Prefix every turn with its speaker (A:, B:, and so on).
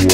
A: Yeah.